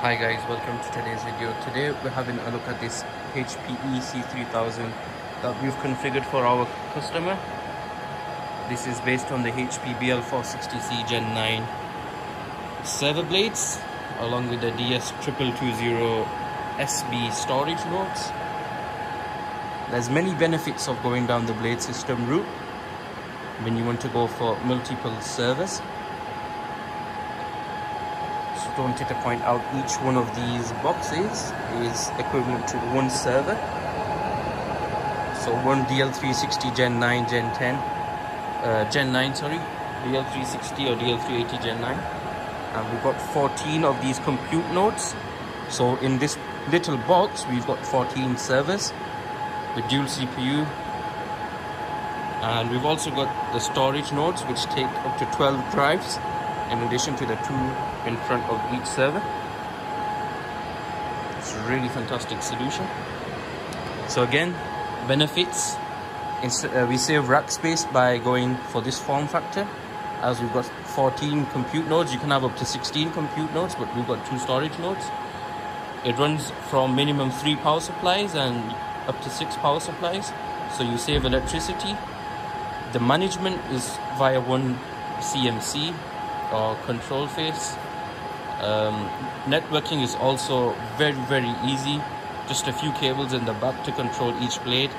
Hi guys, welcome to today's video. Today we're having a look at this HPE C3000 that we've configured for our customer. This is based on the HP BL460C Gen 9 server blades along with the DS2220 SB storage nodes. There's many benefits of going down the blade system route when you want to go for multiple servers wanted to point out each one of these boxes is equivalent to one server. So one DL360 Gen 9 Gen 10 uh, Gen 9 sorry. DL360 or DL380 Gen 9 and we've got 14 of these compute nodes. So in this little box we've got 14 servers with dual CPU and we've also got the storage nodes which take up to 12 drives in addition to the two in front of each server. It's a really fantastic solution. So again benefits. Uh, we save rack space by going for this form factor. As we've got 14 compute nodes you can have up to 16 compute nodes but we've got two storage nodes. It runs from minimum three power supplies and up to six power supplies so you save electricity. The management is via one CMC or control face. Um, networking is also very very easy. Just a few cables in the back to control each blade.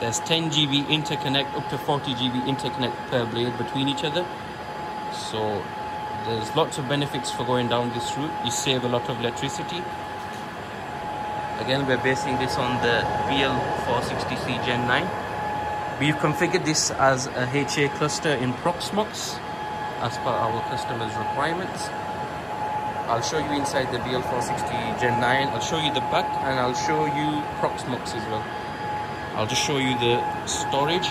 There's 10 GB interconnect up to 40 GB interconnect per blade between each other. So there's lots of benefits for going down this route. You save a lot of electricity. Again we're basing this on the BL460C Gen 9 we've configured this as a HA cluster in Proxmox as per our customer's requirements. I'll show you inside the BL460 Gen 9 I'll show you the back and I'll show you Proxmox as well. I'll just show you the storage.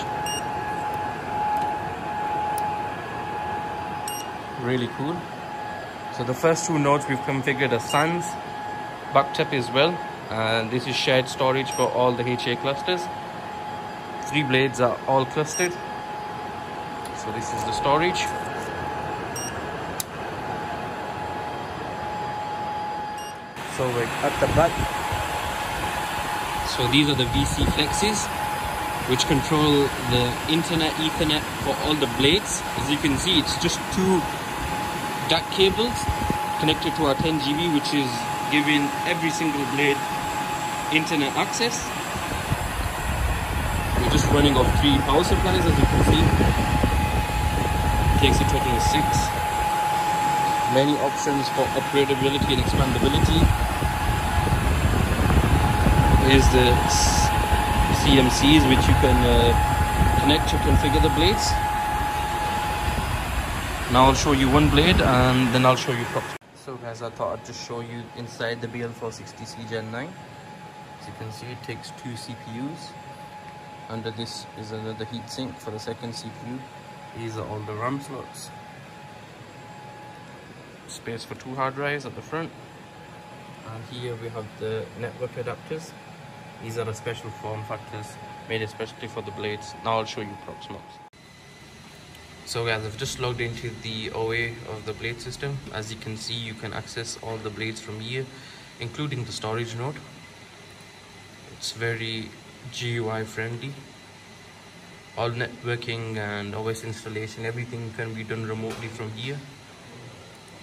Really cool. So the first two nodes we've configured are SANs backed up as well and this is shared storage for all the HA clusters. Three blades are all clustered. So this is the storage so we're at the back. So these are the VC flexes which control the internet ethernet for all the blades. As you can see it's just two DAC cables connected to our 10 GB which is giving every single blade internet access. We're just running off three power supplies as you can see. It takes a total of six many options for upgradability and expandability. Here's the CMCs which you can uh, connect to configure the blades. Now I'll show you one blade and then I'll show you props. So guys, I thought I'd just show you inside the BL460C Gen 9. As you can see, it takes two CPUs. Under this is another heatsink for the second CPU. These are all the RAM slots space for two hard drives at the front. And here we have the network adapters. These are the special form factors made especially for the blades. Now I'll show you Proxmox. So guys I've just logged into the OA of the blade system. As you can see you can access all the blades from here including the storage node. It's very GUI friendly. All networking and OS installation everything can be done remotely from here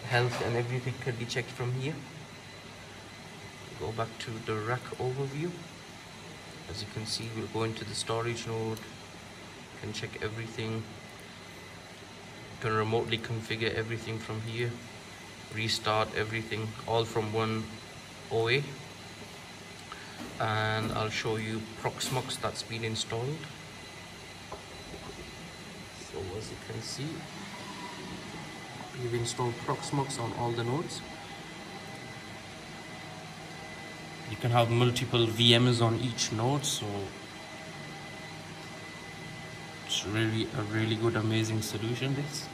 health and everything can be checked from here. Go back to the rack overview. As you can see we'll go into the storage node can check everything can remotely configure everything from here restart everything all from one OA and I'll show you Proxmox that's been installed. So as you can see We've installed Proxmox on all the nodes. You can have multiple VMs on each node, so it's really a really good, amazing solution. This.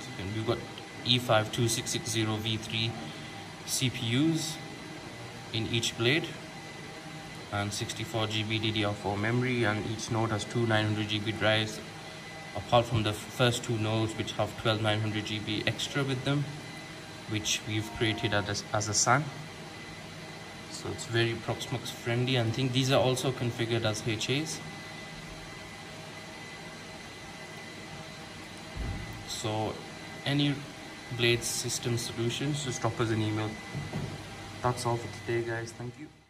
So we've got E52660V3 CPUs in each blade and 64 GB DDR4 memory and each node has two 900 GB drives apart from the first two nodes which have 12900 GB extra with them which we've created as as a SAN so it's very Proxmox friendly. And I think these are also configured as HAs so any blade system solutions just drop us an email. That's all for today guys. Thank you